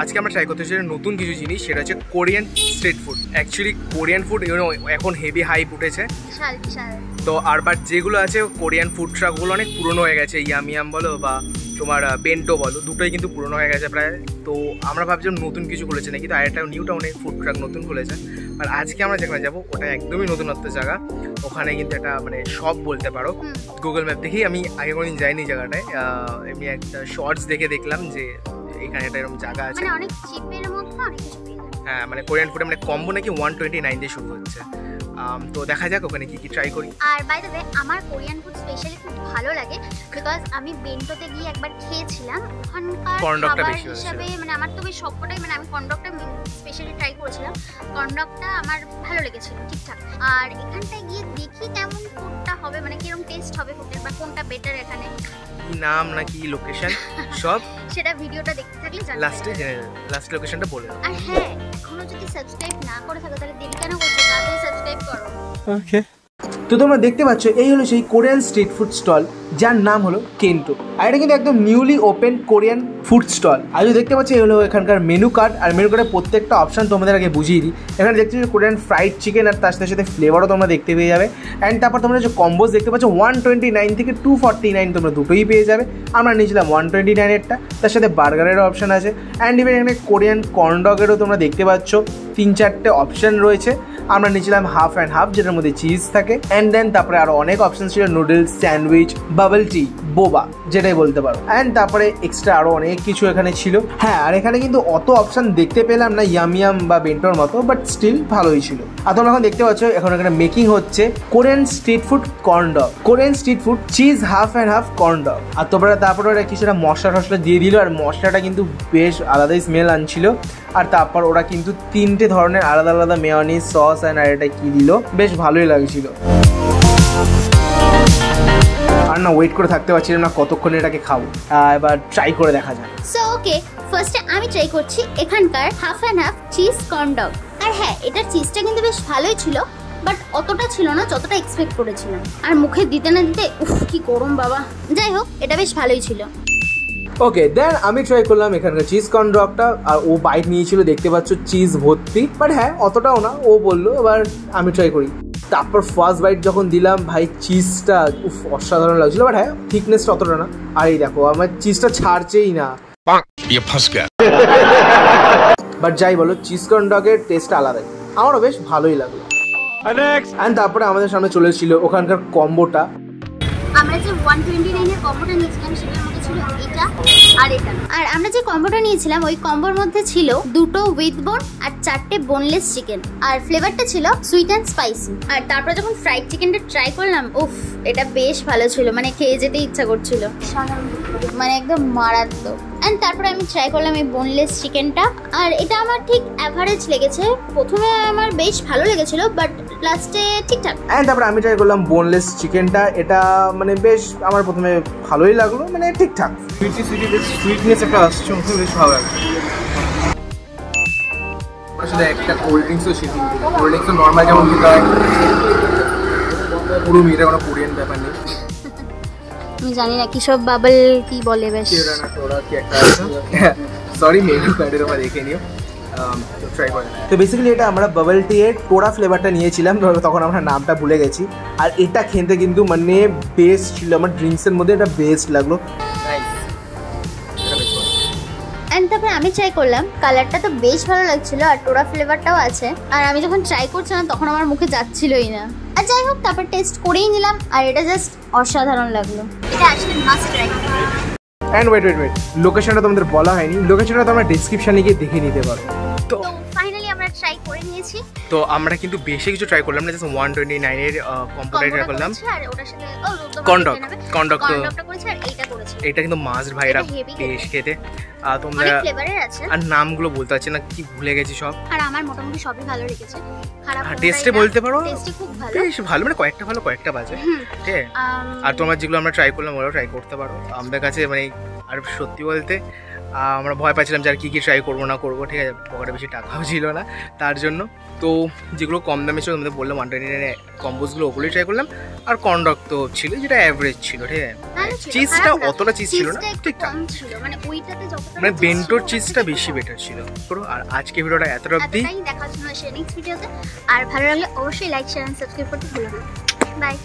আজকে আমরা ট্রাই করতে চাই নতুন কিছু জিনিস সেটা হচ্ছে Korean street food. Actually Korean food এখন হেভি হাইপ উঠেছে। তো আর বাট যেগুলো আছে কোরিয়ান ফুড ট্রাকগুলো অনেক পুরনো হয়ে গেছে। ইয়াম ইয়াম বলো বা তোমার বেন্টো বলো দুটোই কিন্তু পুরনো হয়ে গেছে প্রায়। তো আমরা ভাবছিলাম নতুন কিছু খুলেছে নাকি তো আর একটা নিউ টাউনে ফুড ট্রাক নতুন খুলেছে। আর আজকে আমরা যেখানে যাব ওটা একদমই নতুনত্ব জায়গা। ওখানে কিন্তু একটা মানে শপ বলতে পারো। গুগল ম্যাপ দেখেই আমি আগে কোনোদিন যাইনি জায়গাটায়। এমনি একটা শর্টস দেখে দেখলাম যে এখানে একটা এরকম জায়গা আছে। মানে অনেক চিপের মধ্যে অনেক কিছু হ্যাঁ মানে কোরিয়ান ফুডে মানে কম্বো নাকি ওয়ান টোয়েন্টি নাইন দিয়ে শুরু হচ্ছে। তো দেখা যাক ওখানে কি কি ট্রাই করি। আর বাই দ্য ওয়ে আমার কোরিয়ান ফুড স্পেশালি খুব ভালো লাগে বিকজ আমি বেন্টোতে গিয়ে একবার খেয়েছিলাম। ওখানকার খাবার হিসাবে মানে আমার তো বেশ সবকটাই মানে আমি কর্নডকটা স্পেশালি ট্রাই করেছিলাম। কর্নডকটা আমার ভালো লেগেছিল ঠিকঠাক। আর এখানটায় গিয়ে দেখি কেমন ফুডটা হবে? মানে কীরকম টেস্ট হবে হোটেল বা কোনটা বেটার এখানে? কি নাম নাকি লোকেশন সব? সেটা ভিডিওটা দেখতে থাকলে জানতে লাস্টে লাস্ট লোকেশনটা বলে আর হ্যাঁ এখনও যদি সাবস্ক্রাইব না করে থাকো তাহলে দেরি কেন করছ? তাড়াতাড়ি সাবস্ক্রাইব করো। ওকে তো তোমরা দেখতে পাচ্ছ এই হলো সেই কোরিয়ান স্ট্রিট ফুড স্টল যার নাম হলো কেন্টো। আর এটা কিন্তু একদম newly open Korean food stall আর যদি দেখতে পাচ্ছি হলো এখানকার মেনু কার্ড আর মেনু কার্ডের প্রত্যেকটা অপশন তোমাদের আগে বুঝিয়ে দিই। এখানে দেখতে পাচ্ছ কোরিয়ান ফ্রাইড চিকেন আর তার সাথে সাথে ফ্লেভারও তোমরা দেখতে পেয়ে যাবে। অ্যান্ড তারপর তোমরা যে কম্বোজ দেখতে পাচ্ছ ওয়ান টোয়েন্টি নাইন থেকে টু ফর্টি নাইন তোমরা দুটোই পেয়ে যাবে। আমরা নিয়েছিলাম ওয়ান টোয়েন্টি নাইনেরটা তার সাথে বার্গারেরও অপশন আছে। অ্যান্ড ইভেন এখানে কোরিয়ান কর্নডগেরও তোমরা দেখতে পাচ্ছ। তিন চারটে অপশন রয়েছে। আমরা নিয়েছিলাম হাফ অ্যান্ড হাফ যেটার মধ্যে চিজ থাকে। অ্যান্ড দেন তারপরে আরও অনেক অপশন ছিল নুডলস স্যান্ডউইচ বাবল টি বোবা যেটাই বলতে পারো। অ্যান্ড তারপরে এক্সট্রা আরও অনেক কিছু এখানে ছিল। হ্যাঁ আর এখানে কিন্তু অত অপশন দেখতে পেলাম না ইয়ামিয়াম বা বেন্টোর মতো বাট স্টিল ভালোই ছিল। আর তোমরা এখন দেখতে পাচ্ছ, এখন এখানে মেকিং হচ্ছে Korean street food corn dog Korean street food cheese half and half corn dog আর তোমরা তারপরে ওরা কিছুটা মশলা টশলা দিয়ে দিল, আর মশলাটা কিন্তু বেশ আলাদাই স্মেল আনছিল। আর তারপর ওরা কিন্তু তিনটে ধরনের আলাদা আলাদা মেয়নিজ সস অ্যান্ড আর এটা কি দিল, বেশ ভালোই লাগছিল। আর না ওয়েট করে থাকতে পারছিলাম না কতক্ষণ এটাকে খাব। এবার ট্রাই করে দেখা যাক। সো ওকে ফার্স্টে আমি ট্রাই করছি এখানকার half and half cheese corn dog আর হ্যাঁ এটার চিজটা কিন্তু বেশ ভালোই ছিল বাট অতটা ছিল না যতটা এক্সপেক্ট করেছিলাম। আর মুখে দিতে না দিতে উফ কি গরম বাবা। যাই হোক এটা বেশ ভালোই ছিল। ওকে দেন আমি ট্রাই করলাম এখানকার চিজ কর্ন ডগটা আর ও বাইট নিয়েছিল দেখতে পাচ্ছ চিজ ভর্তি। বাট হ্যাঁ অতটাও না ও বলল এবার আমি ট্রাই করি। তারপর ফার্স্ট বাইট যখন দিলাম ভাই চিজটা উফ অসাধারণ লাগছিল। বাট হ্যাঁ থিকনেস অতটা না। আর এই দেখো আমার চিজটা ছাড়ছেই না। বাট যাই বলো চিজ কর্ন ডগের টেস্টটা আলাদাই। আমারও বেশ ভালোই লাগল। অ্যান্ড তারপরে আমাদের সামনে চলেছিল ওখানকার কম্বোটা। আমরা যে কম্বোটা নিয়েছিলাম ছিল এটা আর এটা। আর আমরা যে কম্বোটা নিয়েছিলাম, ওই কম্বোর মধ্যে ছিল দুটো উইথ বোন আর চারটে বোনলেস চিকেন আর ফ্লেভারটা ছিল সুইট অ্যান্ড স্পাইসি আর তারপরে যখন ফ্রাইড চিকেনটা ট্রাই করলাম, উফ, এটা বেশ ভালো ছিল। মানে খেয়ে যেতে ইচ্ছা করছিল। মানে একদম মারাত্মক। অ্যান্ড তারপরে আমি ট্রাই করলাম এই বোনলেস চিকেনটা আর এটা আমার ঠিক অ্যাভারেজ লেগেছে। প্রথমে আমার বেশ ভালো লেগেছিল বাট লাস্টে ঠিকঠাক। অ্যান্ড তারপরে আমি ট্রাই করলাম বোনলেস চিকেনটা এটা মানে বেশ আমার প্রথমে ভালোই লাগল মানে ঠিকঠাক। সুইটি সুইটি বেশ সুইটনেস একটা আসছে বেশ ভালো লাগছে। আসলে একটা কোল্ড ড্রিঙ্কসও ছিল কোল্ড ড্রিঙ্কস নর্মাল যেমন খেতে হয় পুরো মেয়েটা কোনো কোরিয়ান ব্যাপার নেই। আমি জানি না কি সব বাবল কি বলে বেশ? সরি মেনু কার্ডের উপর দেখে নিও। ট্রাই তো বেসিক্যালি এটা আমরা বাবল টি এর টোড়া ফ্লেভারটা নিয়েছিলাম তখন আমরা নামটা ভুলে গেছি। আর এটা খেতে কিন্তু মানে বেস্ট ছিল আমার ড্রিঙ্কসের মধ্যে এটা বেস্ট লাগল। আমি ট্রাই করলাম কালারটা তো বেশ ভালো লাগছিল আর টোরা ফ্লেভারটাও আছে। আর আমি যখন ট্রাই করছিলাম তখন আমার মুখে যাচ্ছিলই না। আর যাই হোক তারপর টেস্ট করেই নিলাম আর এটা জাস্ট অসাধারণ লাগল। এটা আসলে must try and wait wait wait লোকেশনটা তোমাদের বলা হয়নি। লোকেশনটা তোমরা ডিসক্রিপশানে গিয়ে দেখে নিতে পারো তো করে নিয়েছি। তো আমরা কিন্তু বেশি কিছু ট্রাই করলাম না জাস্ট ওয়ান টোয়েন্টি নাইনের কম্পিউটার ট্রাই করলাম। কন্ডক কন্ডক তো এটা কিন্তু মাস্ট ভাইরা। বেশ খেতে। আর তোমরা অনেক ফ্লেভারের আছে। আর নামগুলো বলতে পারছি না কি ভুলে গেছি সব। আর আমার মোটামুটি সবই ভালো লেগেছে। খারাপ টেস্টে বলতে পারো? টেস্টে খুব ভালো। বেশ ভালো মানে কয়েকটা ভালো কয়েকটা বাজে। ঠিক আর তোমরা যেগুলো আমরা ট্রাই করলাম ওরাও ট্রাই করতে পারো। আমাদের কাছে মানে আর সত্যি বলতে আমরা ভয় পাচ্ছিলাম যে আর কী কী ট্রাই করব না করব ঠিক আছে? পকেটে বেশি টাকাও ছিল না। তার জন্য তো যেগুলো কম দামে ছিল তোমাদের বললাম ওয়ান টোয়েন্টি কম্বোজগুলো ওগুলোই ট্রাই করলাম। আর কন্ডক তো ছিল যেটা অ্যাভারেজ ছিল ঠিক আছে? চিজটা অতটা চিজ ছিল না ঠিকঠাক। মানে মানে বেন্টোর চিজটা বেশি বেটার ছিল। পুরো আর আজকে ভিডিওটা এতটা অবধি। এতটাই দেখার জন্য নেক্সট ভিডিওতে আর ভালো লাগলে অবশ্যই লাইক শেয়ার এন্ড সাবস্ক্রাইব করতে ভুলো না। বাই